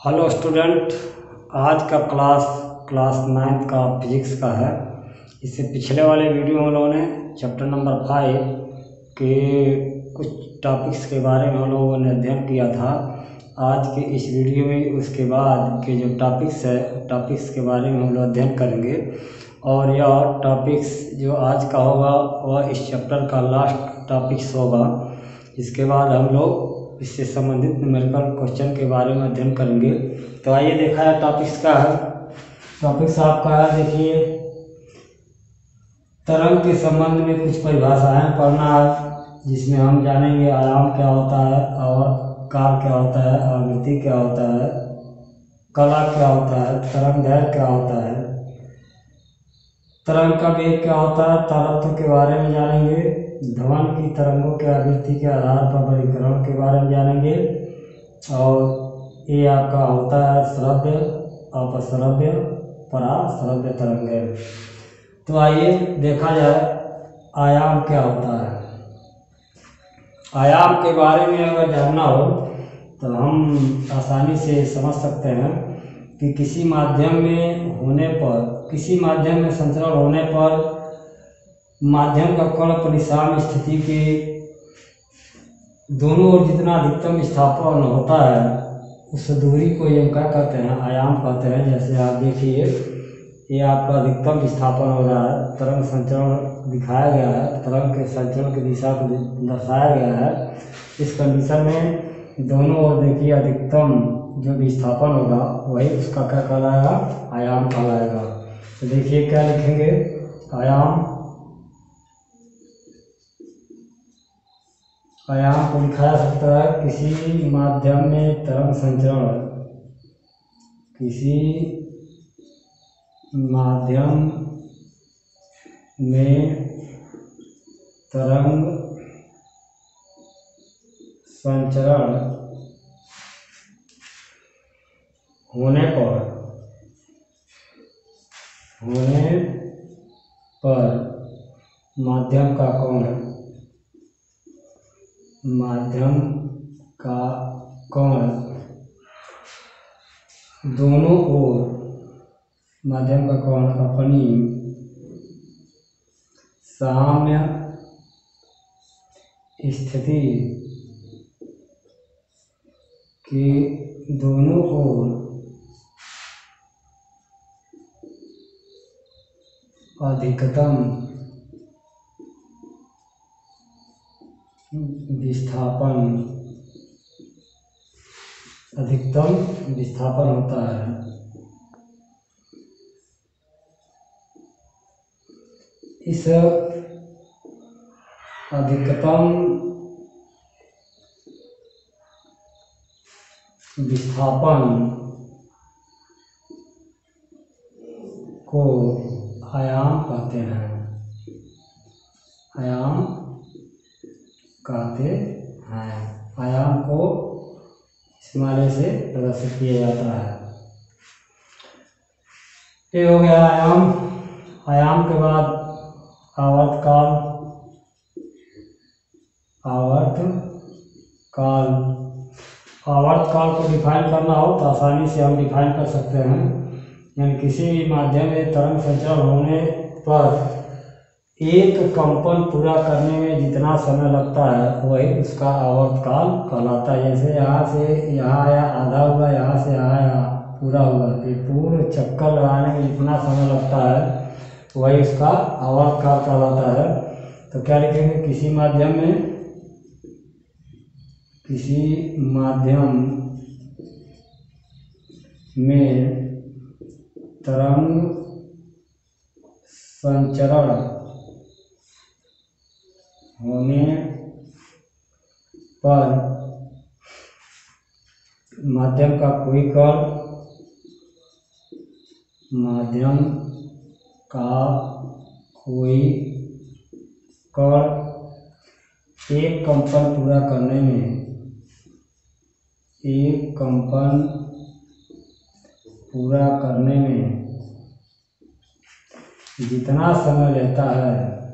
Hello student, आज का class class ninth का फिजिक्स का है। इससे पिछले वाले वीडियो में हम लोगों ने चैप्टर नंबर फाइव के कुछ टॉपिक्स के बारे में हम लोगों ने अध्ययन किया था। आज के इस वीडियो में उसके बाद के जो टॉपिक्स है, टॉपिक्स के बारे में हम लोग अध्ययन करेंगे। और यह टॉपिक्स जो आज का होगा, वह इस चैप्टर का लास्ट टॉपिक्स होगा। इसके बाद हम लोग इससे संबंधित न्यूमेरिकल क्वेश्चन के बारे में अध्ययन करेंगे। तो आइए देखा है टॉपिक्स का। है टॉपिक्स आपका है, देखिए। तरंग के संबंध में कुछ परिभाषाएँ पढ़ना है, जिसमें हम जानेंगे आयाम क्या होता है और काल क्या होता है, आवृत्ति क्या होता है, कला क्या होता है, तरंग धैर्य क्या होता है। तरंग का वेग क्या होता है तरत्व के बारे में जानेंगे। ध्वन की तरंगों के आवृत्ति के आधार पर वर्गीकरण के बारे में जानेंगे। और ये आपका होता है श्रव्य, अपश्रव्य, पराश्रव्य तरंगे। तो आइए देखा जाए आयाम क्या होता है। आयाम के बारे में अगर जानना हो तो हम आसानी से समझ सकते हैं कि किसी माध्यम में होने पर, किसी माध्यम में संचरण होने पर माध्यम का कण परिसाम स्थिति के दोनों ओर जितना अधिकतम स्थापन होता है, उस दूरी को ये क्या कहते हैं? आयाम कहते हैं। जैसे आप देखिए, ये आपका अधिकतम विस्थापन हो रहा है। तरंग संचरण दिखाया गया है। तरंग के संचरण की दिशा को दर्शाया गया है। इस कंडीशन में दोनों ओर देखिए, अधिकतम जो विस्थापन होगा, वही उसका क्या कहलाएगा? आयाम कहलाएगा। तो देखिए क्या लिखेंगे? आयाम आयाम को जा सकता है किसी माध्यम में तरंग संचरण। किसी माध्यम में तरंग संचरण होने पर होने पर माध्यम का कोण माध्यम का कोण? दोनों ओर माध्यम का कोण अपनी साम्य स्थिति के दोनों ओर अधिकतम विस्थापन अधिकतम विस्थापन होता है। इस अधिकतम विस्थापन को आयाम कहते हैं। आयाम कहते हैं। आयाम को इस्तेमाल से प्रदर्शित किया जाता है। ये हो गया आयाम। आयाम के बाद आवर्त काल। आवर्त काल। आवर्त काल को डिफाइन करना हो तो आसानी से हम डिफाइन कर सकते हैं। यानी किसी भी माध्यम में तरंग संचरण होने पर एक कंपन पूरा करने में जितना समय लगता है, वही उसका आवर्त काल कहलाता है। जैसे यहाँ से यहाँ आया, आधा हुआ, यहाँ से यहाँ आया, पूरा हुआ। तो पूरे चक्कर लगाने में जितना समय लगता है, वही उसका आवर्त काल कहलाता है। तो क्या लिखेंगे? किसी माध्यम में, किसी माध्यम में तरंग संचरण होने पर माध्यम का कोई कण माध्यम का कोई कण एक कंपन पूरा करने में, एक कंपन पूरा करने में जितना समय लेता है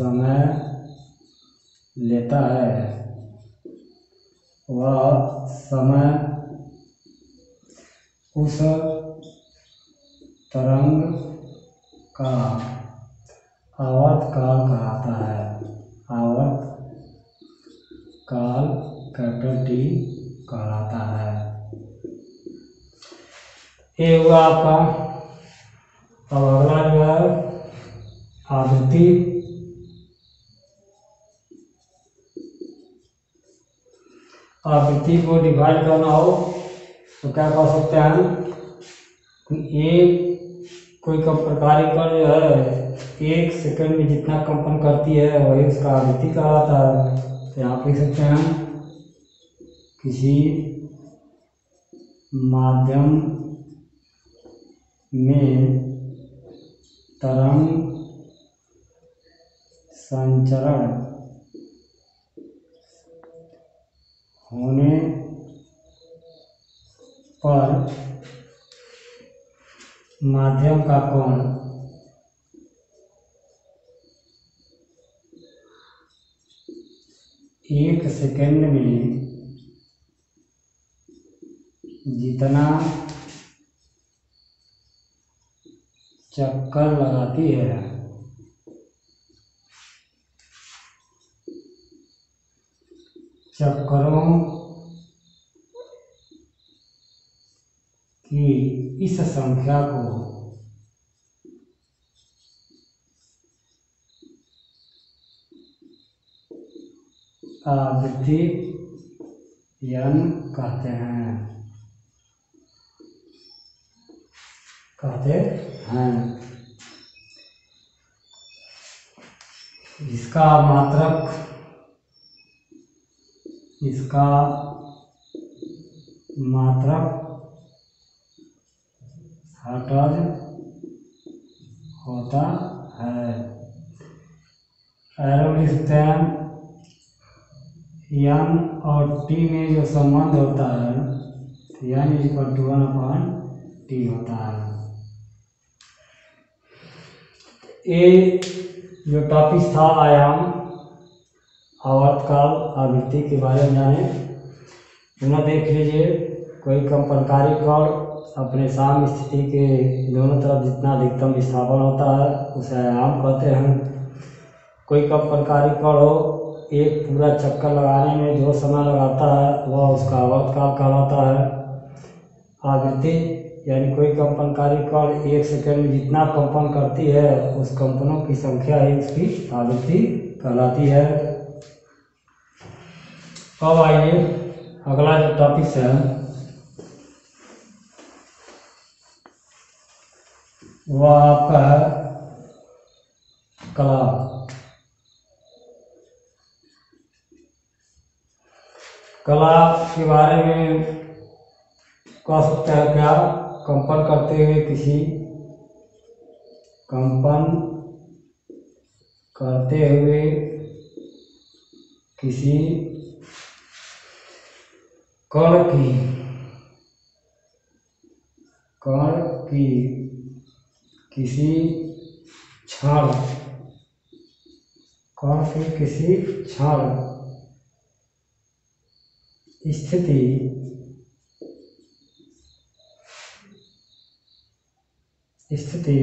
समय लेता है। वह समय उस तरंग का आवर्त काल कहलाता है। आवर्त काल कैपिटल टी कहलाता है। ये हुआ आपका अब अगला जो है आवृत्ति आवृत्ति को डिवाइड करना हो तो क्या कर सकते हैं एक कोई प्रकार का जो है, एक सेकंड में जितना कंपन करती है, वही उसका आवृत्ति कहलाता है। तो यहाँ लिख सकते हैं किसी माध्यम में तरंग संचरण होने पर माध्यम का कोण एक सेकंड में जितना चक्कर लगाती है चक्करों की इस संख्या को आवृत्ति यन कहते हैं। कहते हैं। इसका मात्रक इसका मात्रक हर्ट्ज होता है। एरो लिख सकते हैं यन और टी में जो संबंध होता है, n is equal to one upon T होता है। ये जो टॉपिक था आयाम, आवर्तकाल, आवृत्ति के बारे में जाने पुनः देख लीजिए। कोई कंपनकारी कण अपने साम स्थिति के दोनों तरफ़ जितना अधिकतम विस्थापन होता है, उसे आयाम कहते हैं। कोई कंपनकारी कण हो, एक पूरा चक्कर लगाने में जो समय लगाता है, वह उसका आवर्तकाल कहलाता है। आवृत्ति यानी कोई कंपनकारी कण एक सेकंड में जितना कंपन करती है, उस कंपनों की संख्या ही उसकी आवृत्ति कहलाती है। अब आइए अगला जो टॉपिक है। वह आपका कला के बारे में कह सकते हैं क्या? कंपन करते हुए किसी कंपन करते हुए किसी कण की कण की किसी क्षण कण की किसी क्षण स्थिति स्थिति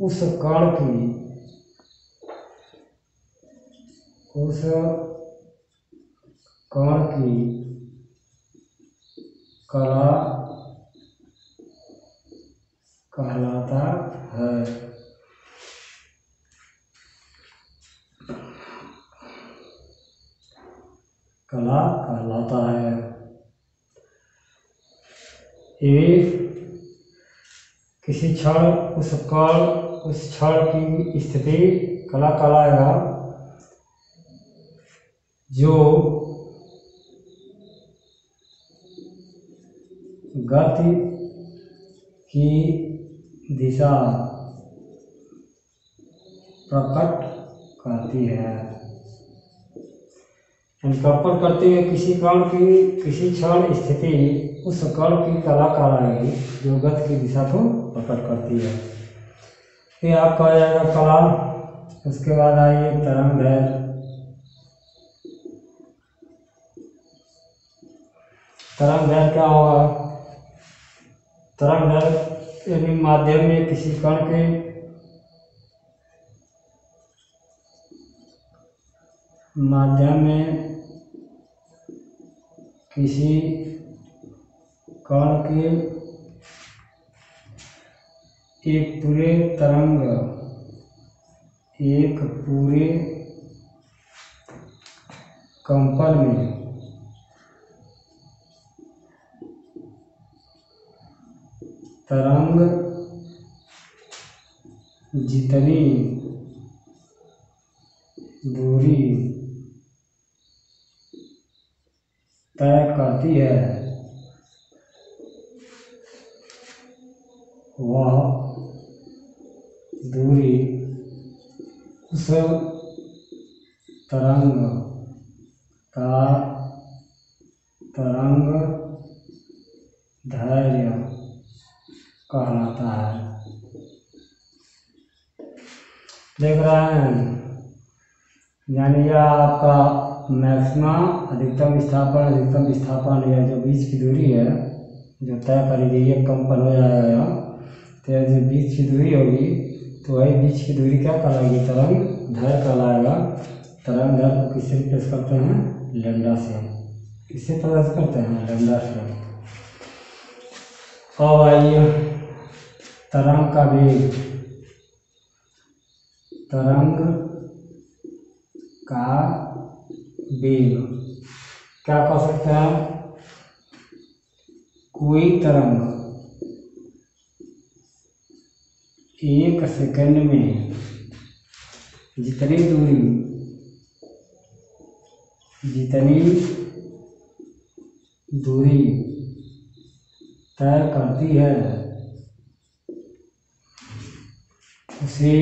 उस काल की, उस काल की कला कहलाता है। कला कहलाता है। ये किसी क्षण, उस कण, उस क्षण की स्थिति कला कहलाएगा, जो गति की दिशा प्रकट करती है। कंपन करते हुए किसी कण की, किसी क्षण स्थिति, उस कण की कला कहलाएगी जो गति की दिशा को प्रकट करती है। ये आपका आ जाएगा कला। उसके बाद आइए तरंग दैर्घ्य तरंग दैर्घ्य क्या होगा? तरंग यानी माध्यम में किसी कण के माध्यम में किसी कण के एक पूरे तरंग, एक पूरे कंपन में तरंग जितनी दूरी तय करती है वह दूरी उस तरंग का तरंग धैर्य कहलाता है देख रहे हैं यानी यह आपका मैक्सिमा अधिकतम विस्थापन अधिकतम विस्थापन या जो बीच की दूरी है, जो तय करी गई है कंपन हो जाएगा तो यह जो बीच की दूरी होगी तो वही बीच की दूरी क्या कहलाएगी? तरंग धैर्य कहलाएगा। तरंग धैर्य को किससे रिप्लेस करते हैं? लेमडा से। किससे प्रकाश करते हैं? लेमडा से। अब आइए। तरंग का वेग। तरंग का वेग। क्या कह सकते हैं कोई तरंग एक सेकंड में जितनी दूरी जितनी दूरी तय करती है उसे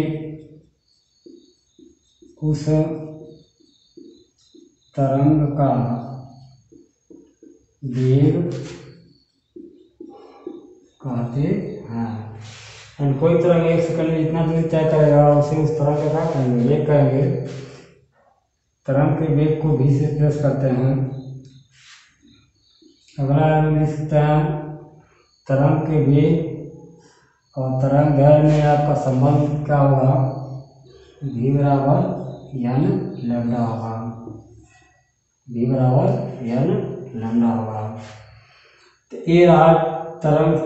उस तरंग का वेग कहते हैं। एंड कोई तरंग एक सेकंड में जितना दूरी तय करेगा, उसे उस तरंग का क्या कहेंगे वेग कहेंगे, तरंग के वेग को भी से प्रेस करते हैं। अगला लिख सकते हैं तरंग के वेग और तरंग दैर्घ्य में आपका संबंध क्या होगा? भी बराबर यन लैम्डा होगा। भी बराबर यन लैम्डा होगा। तो ये रहा तरंग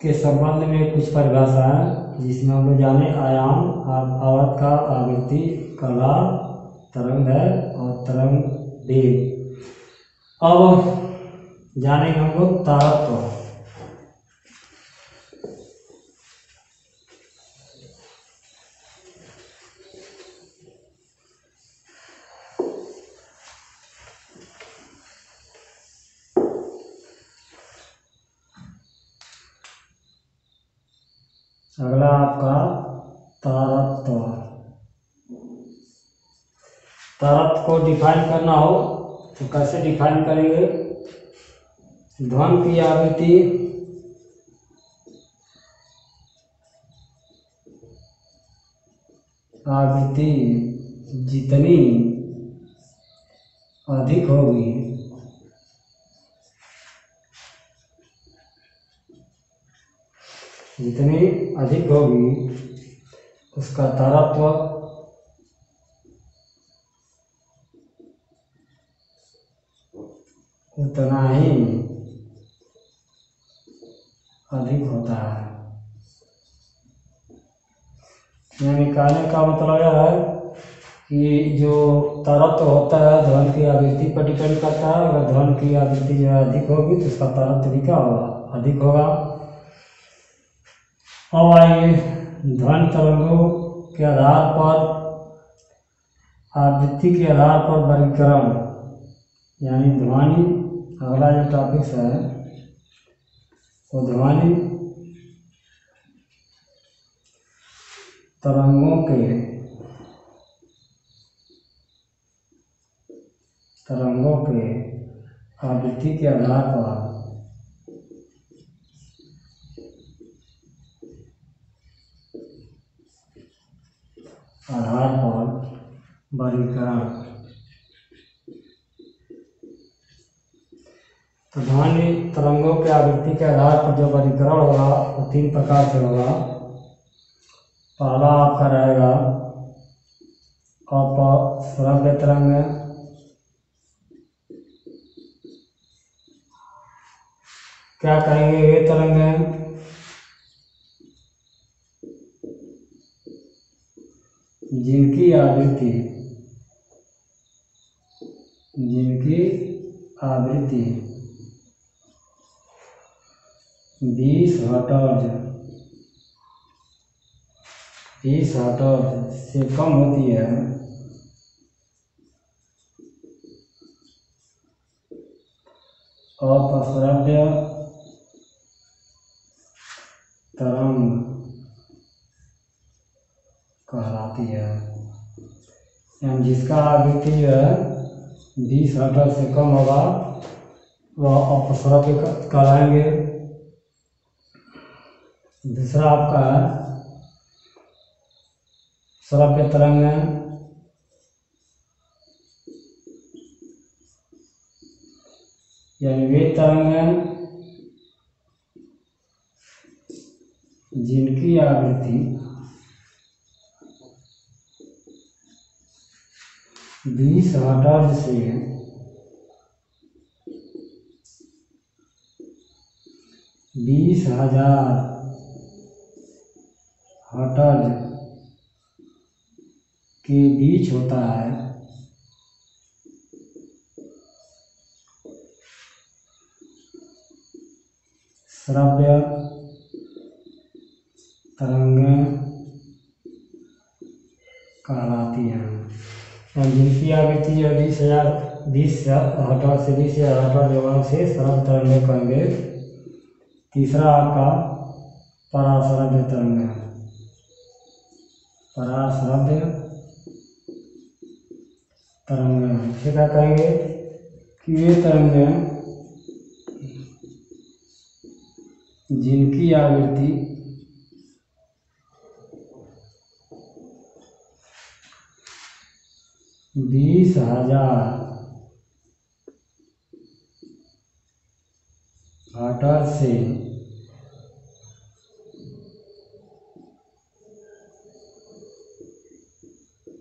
के संबंध में कुछ परिभाषा है, जिसमें हम लोग जाने आयाम आवर्त का आवृत्ति, कला तरंग है और तरंग वेग अब जानेंगे हम लोग तारत्व। अगला आपका तारत्व तारत्व को डिफाइन करना हो तो कैसे डिफाइन करेंगे? ध्वन की आवृत्ति आवृत्ति जितनी अधिक होगी जितनी अधिक होगी, उसका तारत्व उतना ही अधिक होता है। यानी कहने का मतलब यह है कि जो तरत्व होता है ध्वन की आवृत्ति पर डिपेंड करता है। अगर ध्वन की आवृत्ति जो है अधिक होगी तो उसका तरत्व भी क्या होगा? अधिक होगा। अब आइए ध्वन तरंगों के आधार पर, आवृत्ति के आधार पर वर्गीकरण, यानी ध्वनि। अगला जो टॉपिक्स है, वो ध्वनि तरंगों के तरंगों के आवृत्ति के आधार पर आधार पर वर्गीकरण तो ध्वनि तरंगों के आवृत्ति के आधार पर जो वर्गीकरण होगा, वो तीन प्रकार से होगा। पहला आपका रहेगा अपश्रव्य तरंग। क्या कहेंगे ये तरंग? जिनकी आवृत्ति। जिनकी आवृत्ति। बीस हर्ट्ज बीस हर्ट्ज से कम होती है। अपश्रव्य तरंग। कहलाती है। यानी जिसका आवृत्ति जो है बीस हर्ट्ज से कम होगा, वह अपश्रव्य कहलाएँगे। दूसरा आपका है श्रव्य तरंग है। यानी वे तरंग जिनकी आवृत्ति बीस हर्ट्ज से बीस हज़ार हर्ट्ज के बीच होता है। श्रव्य तरंगें कहलाती हैं। जिनकी आवृत्ति जो बीस हज़ार, बीस हटा से बीस हज़ार हटा जवाब से सरल तरंगें कहेंगे तीसरा आपका पराश्रव्य तरंग है पराश्रव्य तरंग इसे क्या कहेंगे कि ये तरंगें जिनकी आवृत्ति बीस हज़ार हटर से।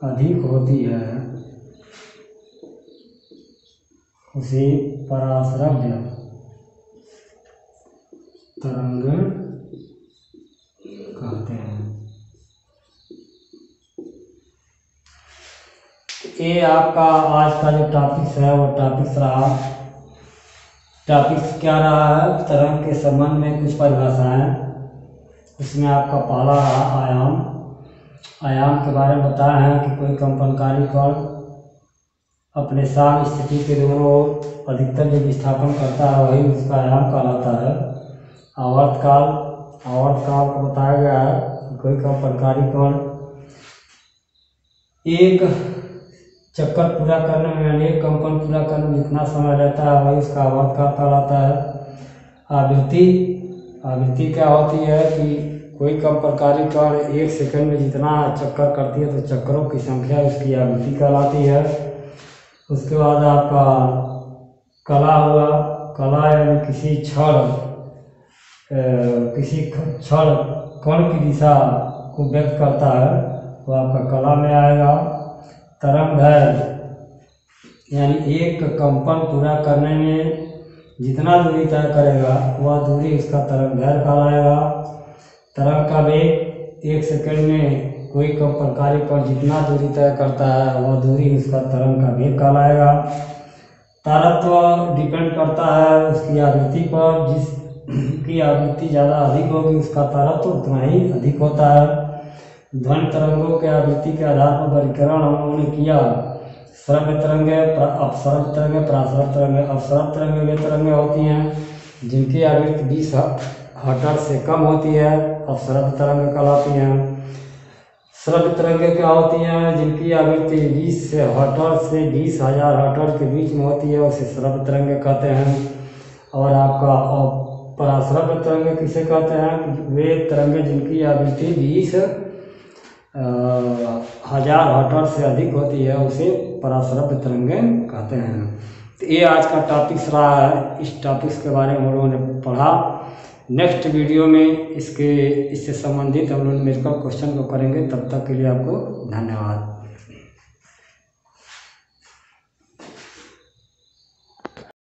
अधिक होती है। उसे पराश्रव्य। तरंग कहते हैं ये आपका आज का जो टॉपिक्स है, वो टॉपिक्स रहा। टॉपिक्स क्या रहा है? तरंग के संबंध में कुछ परिभाषाएँ। उसमें आपका पहला रहा आयाम। आयाम के बारे में बताया है कि कोई कंपनकारी कण अपने साम स्थिति के दोनों ओर अधिकतर जो विस्थापन करता है, वही उसका आयाम कहलाता है। आवर्तकाल आवर्तकाल को बताया गया है कोई कंपनकारी कण एक चक्कर पूरा करने में यानी एक कंपन पूरा करने में जितना समय रहता है, वही उसका आवर्तकाल कहलाता है। आवृत्ति आवृत्ति क्या होती है कि कोई कंपनकारी कण एक सेकंड में जितना चक्कर करती है तो चक्करों की संख्या उसकी आवृत्ति कहलाती है। उसके बाद आपका कला हुआ, कला यानी किसी क्षण किसी क्षण, कण की दिशा को व्यक्त करता है, वो आपका कला में आएगा। तरंग दैर्घ्य यानी एक कंपन पूरा करने में जितना दूरी तय करेगा, वह दूरी उसका तरंग दैर्घ्य कहलाएगा। तरंग का वेग एक सेकंड में कोई कंपनकारी पर जितना दूरी तय करता है, वह दूरी उसका तरंग का वेग कहलाएगा। तारत्व डिपेंड करता है उसकी आवृत्ति पर जिस की आवृत्ति ज़्यादा अधिक होगी, उसका तारत्व उतना ही अधिक होता है। ध्वनि तरंगों के आवृत्ति के आधार पर वर्गीकरण उन्होंने किया। श्रव्य तरंगे अपसरव तरंगे प्रासरव तरंगे अपसरव तरंगे वे तरंगे होती हैं, जिनकी आवृत्ति बीस हटर से कम होती है अपसरव तरंग कहलाती हैं। श्रव्य तरंगे क्या होती हैं, जिनकी आवृत्ति बीस से हटर से बीस हज़ार हटर के बीच में होती है, उसे श्रव्य तरंगे कहते हैं। और आपका पराश्रव्य तरंगे किसे कहते हैं, वे तरंगे जिनकी आवृत्ति बीस हज़ार हटर से अधिक होती है, उसे पराश्रव्य तरंगे कहते हैं। तो ये आज का टॉपिक्स रहा है। इस टॉपिक्स के बारे में हम लोगों ने पढ़ा। नेक्स्ट वीडियो में इसके, इससे संबंधित हम लोग मेडिकल क्वेश्चन को करेंगे। तब तक के लिए आपको धन्यवाद।